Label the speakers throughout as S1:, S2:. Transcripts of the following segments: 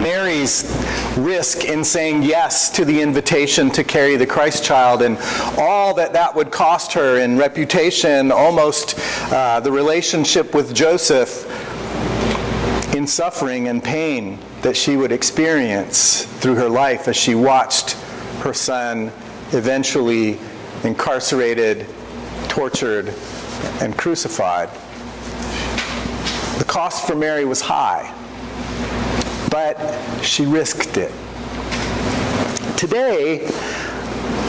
S1: Mary's risk in saying yes to the invitation to carry the Christ child and all that that would cost her in reputation, almost uh, the relationship with Joseph, in suffering and pain that she would experience through her life as she watched her son eventually incarcerated, tortured, and crucified. The cost for Mary was high, but she risked it. Today,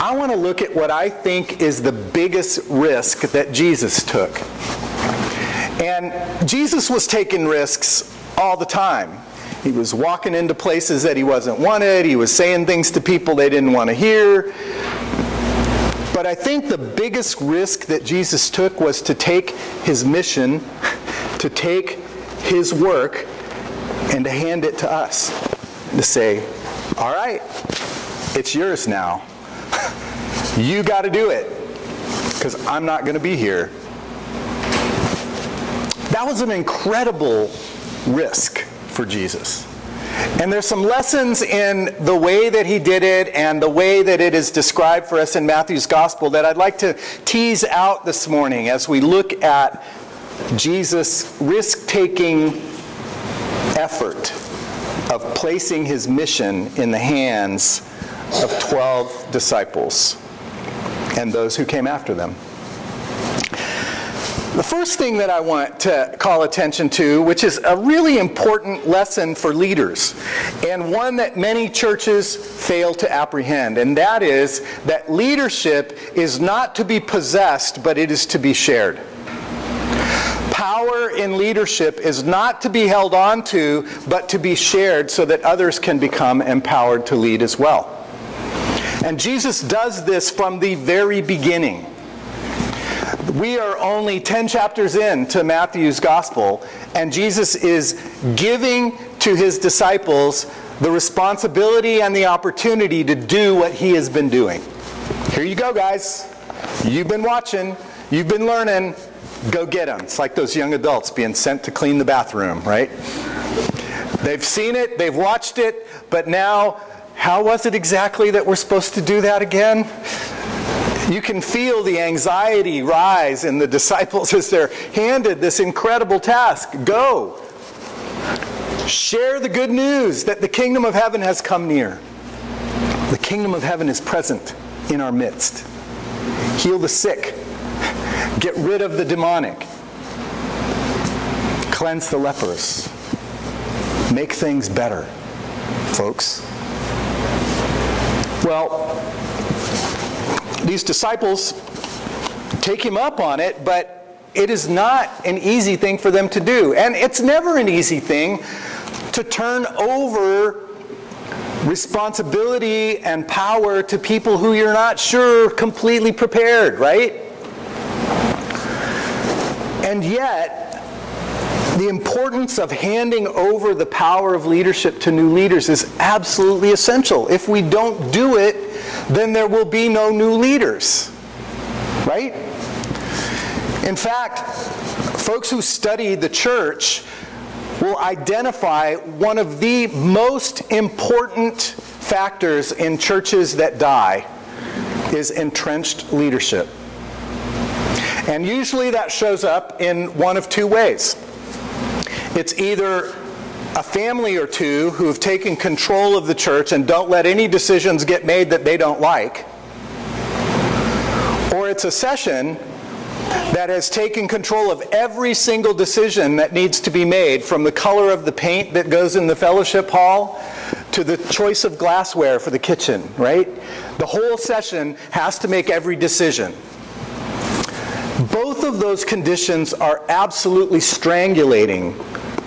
S1: I want to look at what I think is the biggest risk that Jesus took. And Jesus was taking risks all the time. He was walking into places that he wasn't wanted. He was saying things to people they didn't want to hear. But I think the biggest risk that Jesus took was to take his mission, to take his work, and to hand it to us. To say, all right, it's yours now. you got to do it because I'm not going to be here. That was an incredible risk for Jesus. And there's some lessons in the way that he did it and the way that it is described for us in Matthew's gospel that I'd like to tease out this morning as we look at Jesus' risk taking effort of placing his mission in the hands of 12 disciples and those who came after them. The first thing that I want to call attention to, which is a really important lesson for leaders, and one that many churches fail to apprehend, and that is that leadership is not to be possessed, but it is to be shared. Power in leadership is not to be held on to, but to be shared so that others can become empowered to lead as well. And Jesus does this from the very beginning. We are only 10 chapters in to Matthew's gospel, and Jesus is giving to his disciples the responsibility and the opportunity to do what he has been doing. Here you go, guys. You've been watching, you've been learning. Go get them. It's like those young adults being sent to clean the bathroom, right? They've seen it, they've watched it, but now, how was it exactly that we're supposed to do that again? You can feel the anxiety rise in the disciples as they're handed this incredible task. Go. Share the good news that the kingdom of heaven has come near. The kingdom of heaven is present in our midst. Heal the sick. Get rid of the demonic. Cleanse the lepers. Make things better, folks. Well, these disciples take him up on it, but it is not an easy thing for them to do. And it's never an easy thing to turn over responsibility and power to people who you're not sure completely prepared, right? And yet, the importance of handing over the power of leadership to new leaders is absolutely essential. If we don't do it, then there will be no new leaders. Right? In fact, folks who study the church will identify one of the most important factors in churches that die is entrenched leadership. And usually that shows up in one of two ways. It's either a family or two who have taken control of the church and don't let any decisions get made that they don't like. Or it's a session that has taken control of every single decision that needs to be made from the color of the paint that goes in the fellowship hall to the choice of glassware for the kitchen, right? The whole session has to make every decision. Both of those conditions are absolutely strangulating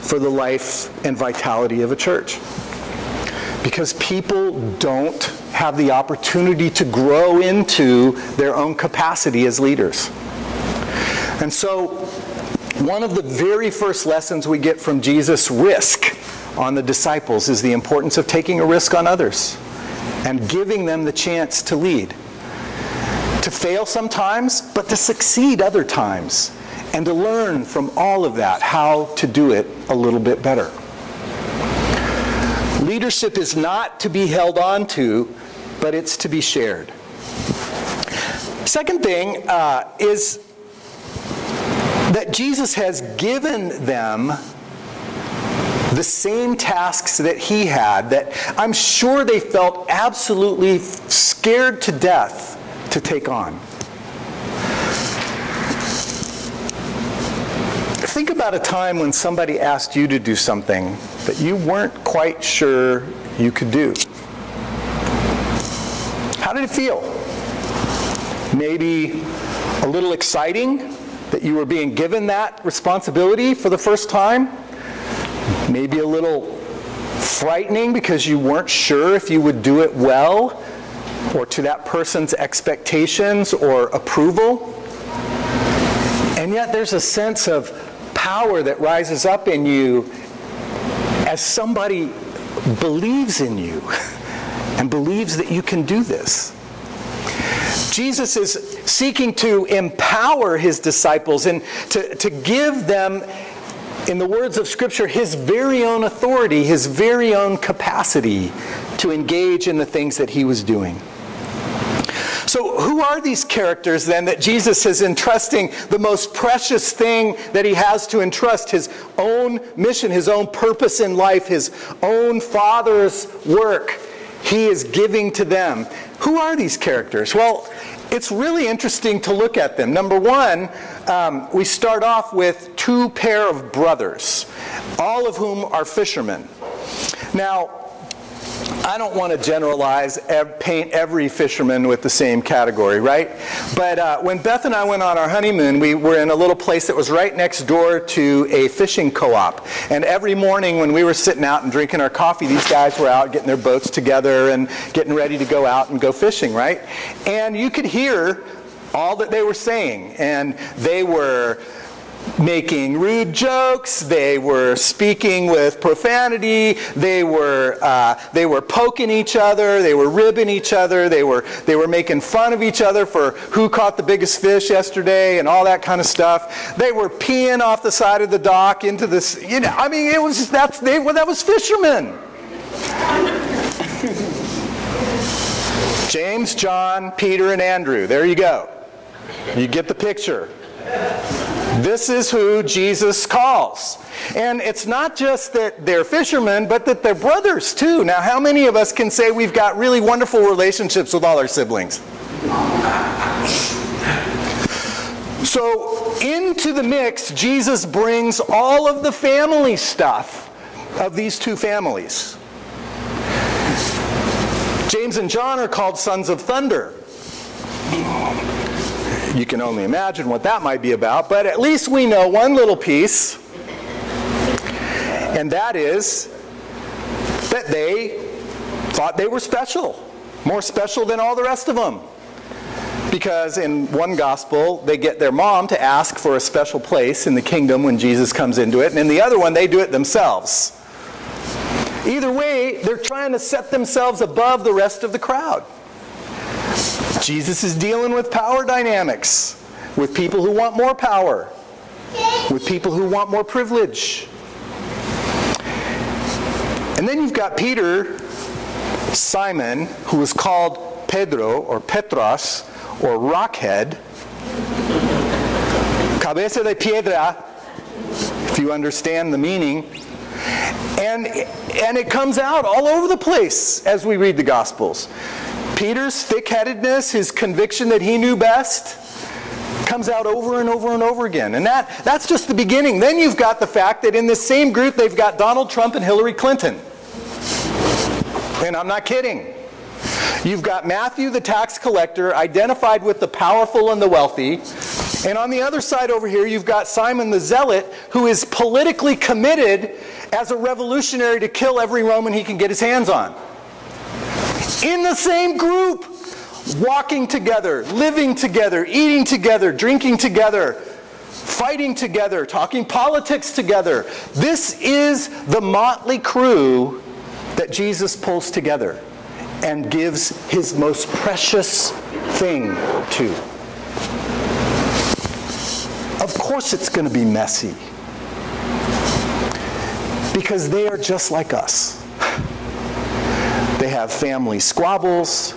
S1: for the life and vitality of a church. Because people don't have the opportunity to grow into their own capacity as leaders. And so, one of the very first lessons we get from Jesus' risk on the disciples is the importance of taking a risk on others and giving them the chance to lead. To fail sometimes, but to succeed other times and to learn from all of that how to do it a little bit better. Leadership is not to be held on to, but it's to be shared. Second thing uh, is that Jesus has given them the same tasks that he had that I'm sure they felt absolutely scared to death to take on. Think about a time when somebody asked you to do something that you weren't quite sure you could do. How did it feel? Maybe a little exciting that you were being given that responsibility for the first time? Maybe a little frightening because you weren't sure if you would do it well or to that person's expectations or approval? And yet there's a sense of power that rises up in you as somebody believes in you and believes that you can do this. Jesus is seeking to empower his disciples and to, to give them, in the words of Scripture, his very own authority, his very own capacity to engage in the things that he was doing. So, who are these characters then that Jesus is entrusting the most precious thing that he has to entrust his own mission, his own purpose in life, his own Father's work? He is giving to them. Who are these characters? Well, it's really interesting to look at them. Number one, um, we start off with two pair of brothers, all of whom are fishermen. Now, I don't want to generalize, paint every fisherman with the same category, right? But uh, when Beth and I went on our honeymoon, we were in a little place that was right next door to a fishing co-op. And every morning when we were sitting out and drinking our coffee, these guys were out getting their boats together and getting ready to go out and go fishing, right? And you could hear all that they were saying. And they were making rude jokes. They were speaking with profanity. They were, uh, they were poking each other. They were ribbing each other. They were, they were making fun of each other for who caught the biggest fish yesterday and all that kind of stuff. They were peeing off the side of the dock into this, you know, I mean, it was, that's, they, well, that was fishermen. James, John, Peter, and Andrew. There you go. You get the picture. This is who Jesus calls. And it's not just that they're fishermen, but that they're brothers too. Now, how many of us can say we've got really wonderful relationships with all our siblings? So, into the mix, Jesus brings all of the family stuff of these two families. James and John are called sons of thunder you can only imagine what that might be about, but at least we know one little piece, and that is that they thought they were special, more special than all the rest of them. Because in one gospel, they get their mom to ask for a special place in the kingdom when Jesus comes into it, and in the other one, they do it themselves. Either way, they're trying to set themselves above the rest of the crowd. Jesus is dealing with power dynamics, with people who want more power, with people who want more privilege. And then you've got Peter, Simon, who was called Pedro or Petros or Rockhead, cabeza de piedra, if you understand the meaning. And, and it comes out all over the place as we read the Gospels. Peter's thick headedness, his conviction that he knew best, comes out over and over and over again. And that, that's just the beginning. Then you've got the fact that in this same group, they've got Donald Trump and Hillary Clinton. And I'm not kidding. You've got Matthew, the tax collector, identified with the powerful and the wealthy. And on the other side over here, you've got Simon the Zealot, who is politically committed as a revolutionary to kill every Roman he can get his hands on in the same group, walking together, living together, eating together, drinking together, fighting together, talking politics together. This is the motley crew that Jesus pulls together and gives his most precious thing to. Of course, it's going to be messy because they are just like us. Have family squabbles.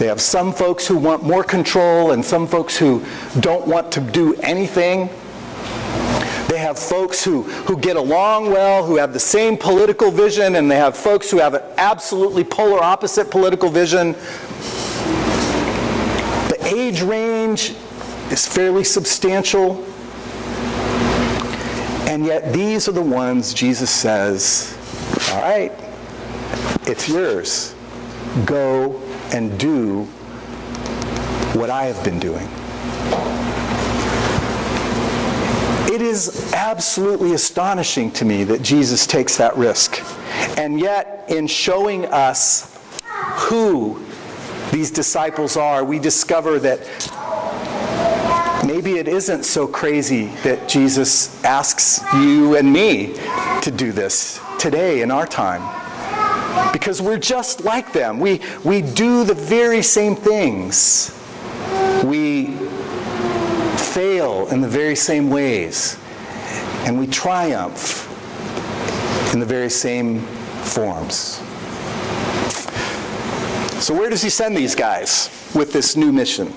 S1: They have some folks who want more control and some folks who don't want to do anything. They have folks who, who get along well, who have the same political vision, and they have folks who have an absolutely polar opposite political vision. The age range is fairly substantial. And yet, these are the ones Jesus says, All right, it's yours. Go and do what I have been doing. It is absolutely astonishing to me that Jesus takes that risk. And yet, in showing us who these disciples are, we discover that maybe it isn't so crazy that Jesus asks you and me to do this today in our time. Because we're just like them. We, we do the very same things. We fail in the very same ways. And we triumph in the very same forms. So, where does he send these guys with this new mission?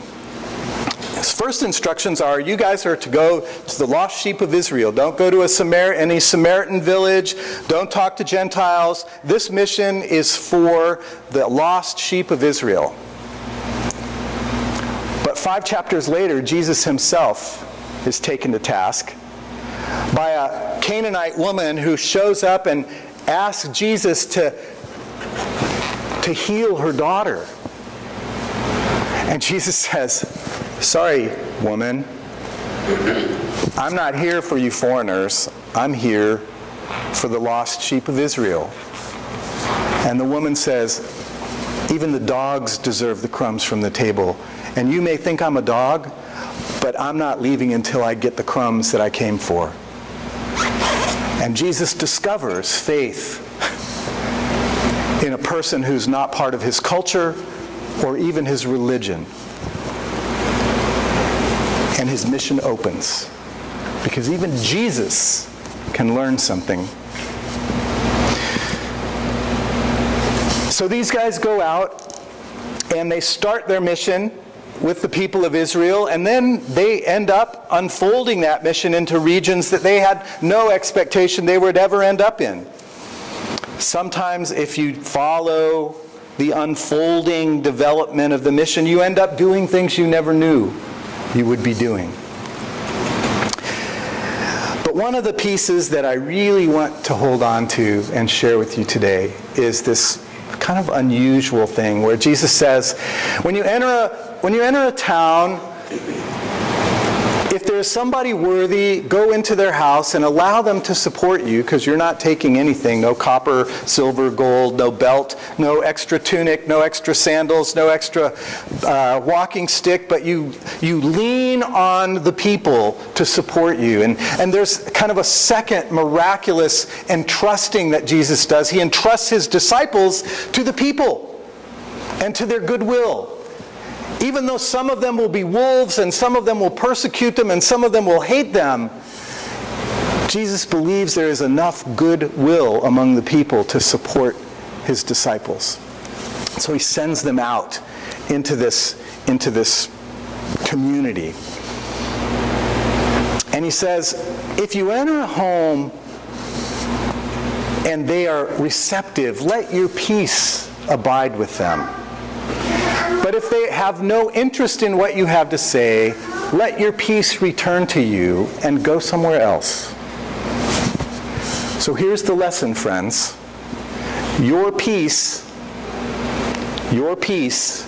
S1: First instructions are you guys are to go to the lost sheep of Israel. Don't go to a Samar- any Samaritan village. Don't talk to Gentiles. This mission is for the lost sheep of Israel. But five chapters later, Jesus himself is taken to task by a Canaanite woman who shows up and asks Jesus to, to heal her daughter. And Jesus says, Sorry, woman. I'm not here for you foreigners. I'm here for the lost sheep of Israel. And the woman says, Even the dogs deserve the crumbs from the table. And you may think I'm a dog, but I'm not leaving until I get the crumbs that I came for. And Jesus discovers faith in a person who's not part of his culture or even his religion and his mission opens. Because even Jesus can learn something. So these guys go out and they start their mission with the people of Israel, and then they end up unfolding that mission into regions that they had no expectation they would ever end up in. Sometimes, if you follow the unfolding development of the mission, you end up doing things you never knew you would be doing. But one of the pieces that I really want to hold on to and share with you today is this kind of unusual thing where Jesus says, when you enter a, when you enter a town, somebody worthy, go into their house and allow them to support you because you're not taking anything no copper, silver, gold, no belt, no extra tunic, no extra sandals, no extra uh, walking stick, but you, you lean on the people to support you. And, and there's kind of a second miraculous entrusting that Jesus does. He entrusts his disciples to the people and to their goodwill even though some of them will be wolves and some of them will persecute them and some of them will hate them, Jesus believes there is enough goodwill among the people to support his disciples. So he sends them out into this, into this community. And he says, if you enter a home and they are receptive, let your peace abide with them. But if they have no interest in what you have to say, let your peace return to you and go somewhere else. So here's the lesson, friends. Your peace, your peace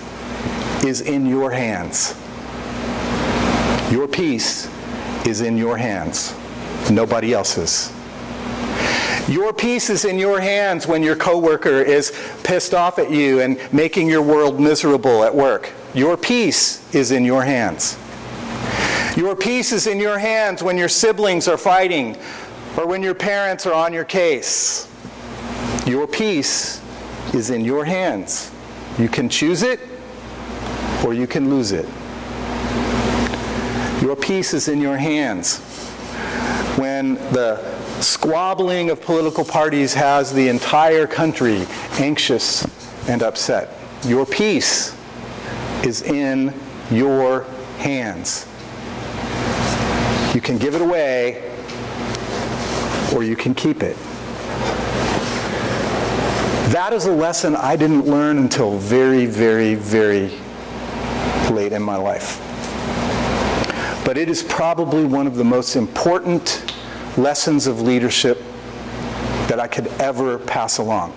S1: is in your hands. Your peace is in your hands, nobody else's. Your peace is in your hands when your coworker is pissed off at you and making your world miserable at work. Your peace is in your hands. Your peace is in your hands when your siblings are fighting or when your parents are on your case. Your peace is in your hands. You can choose it or you can lose it. Your peace is in your hands when the squabbling of political parties has the entire country anxious and upset. Your peace is in your hands. You can give it away or you can keep it. That is a lesson I didn't learn until very, very, very late in my life. But it is probably one of the most important lessons of leadership that I could ever pass along.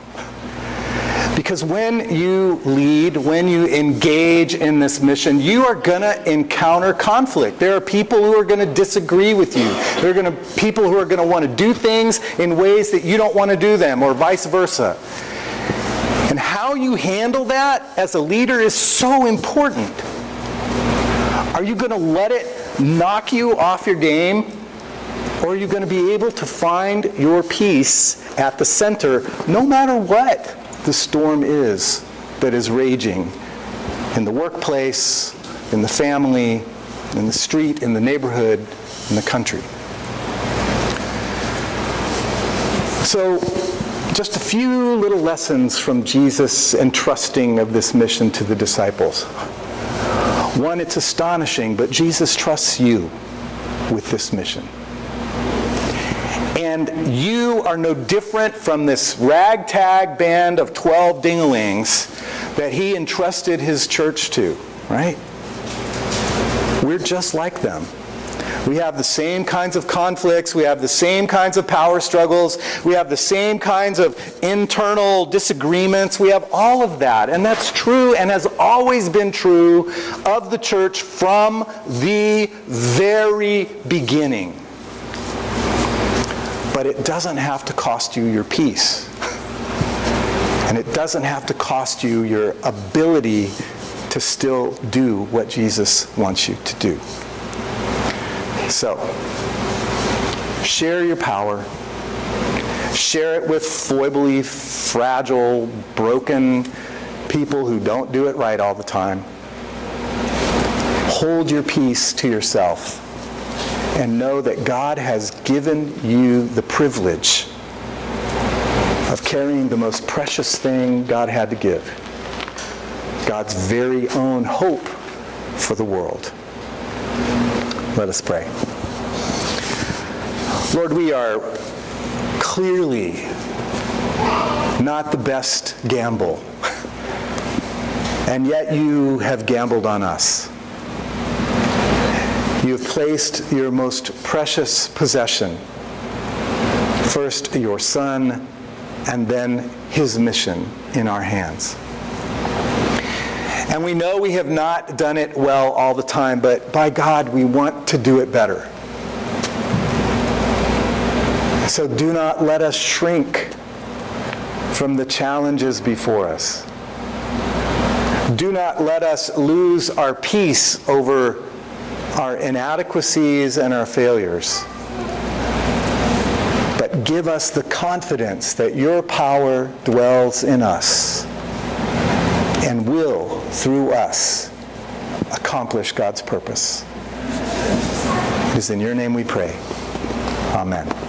S1: Because when you lead, when you engage in this mission, you are going to encounter conflict. There are people who are going to disagree with you. There are going to people who are going to want to do things in ways that you don't want to do them, or vice versa. And how you handle that as a leader is so important. Are you going to let it knock you off your game? Or are you going to be able to find your peace at the center no matter what the storm is that is raging in the workplace, in the family, in the street, in the neighborhood, in the country. So, just a few little lessons from Jesus entrusting of this mission to the disciples. One, it's astonishing, but Jesus trusts you with this mission. And you are no different from this ragtag band of 12 dinglings that he entrusted his church to, right? We're just like them. We have the same kinds of conflicts. We have the same kinds of power struggles. We have the same kinds of internal disagreements. We have all of that. And that's true and has always been true of the church from the very beginning. But it doesn't have to cost you your peace. And it doesn't have to cost you your ability to still do what Jesus wants you to do. So, share your power. Share it with foibly, fragile, broken people who don't do it right all the time. Hold your peace to yourself and know that God has given you the privilege of carrying the most precious thing God had to give God's very own hope for the world. Let us pray. Lord, we are clearly not the best gamble, and yet you have gambled on us. You have placed your most precious possession, first your son, and then his mission in our hands. And we know we have not done it well all the time, but by God, we want to do it better. So do not let us shrink from the challenges before us. Do not let us lose our peace over our inadequacies and our failures. But give us the confidence that your power dwells in us and will, through us, accomplish God's purpose. It is in your name we pray. Amen.